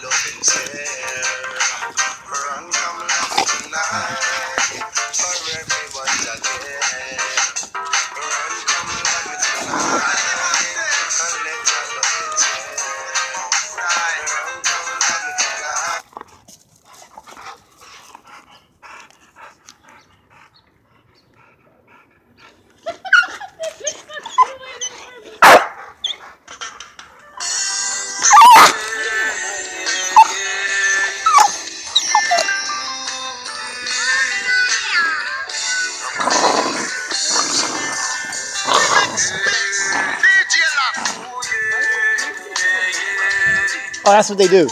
los encierros. Oh, that's what they do.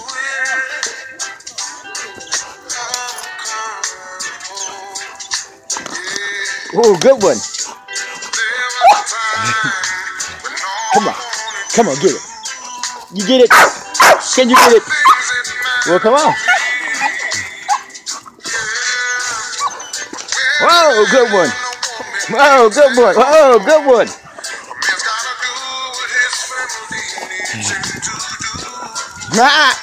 Oh, good one. Come on. Come on, get it. You get it. Can you get it? Well, come on. Whoa, good one. Whoa, good one. Whoa, good one. God.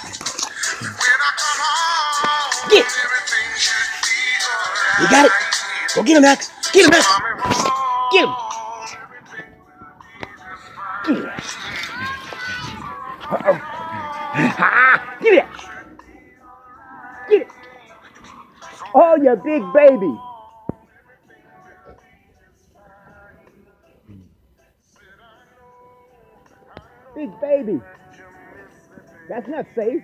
Get. You got it. Go get him, Max. Get him, Max. Get him. Get him. Uh-oh. Get it. Get it. Oh, you big baby. Big baby. That's not safe.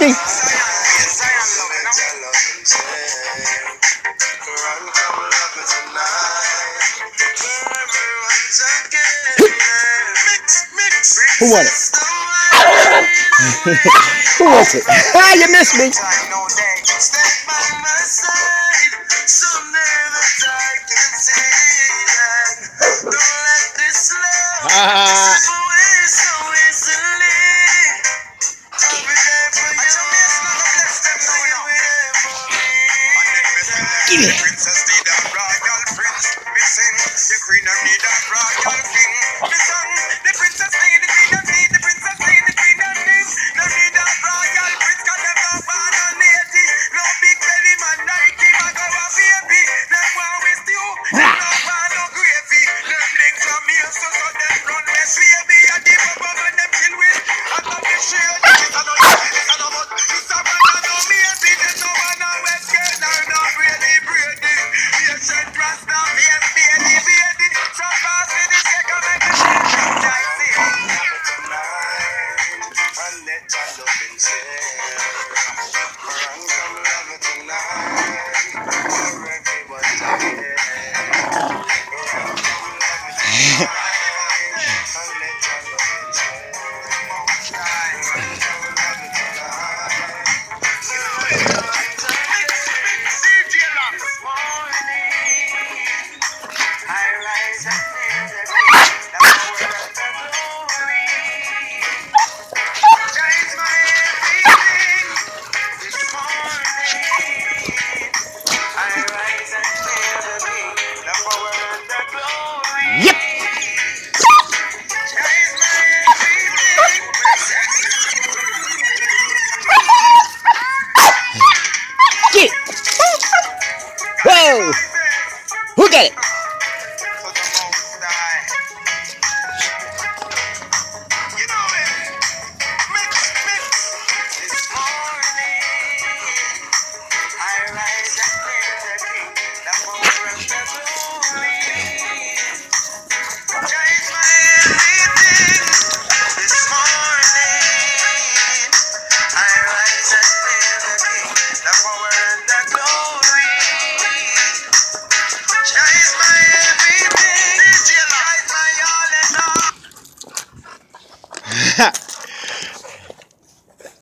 everything. Who won it? Who was it? Ah, you missed me. Ah. The queen of the dark royal king, the son, the princess lady, the queen Yeah.